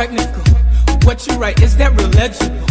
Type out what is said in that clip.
technical. What you write, is that religion?